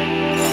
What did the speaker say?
Bye.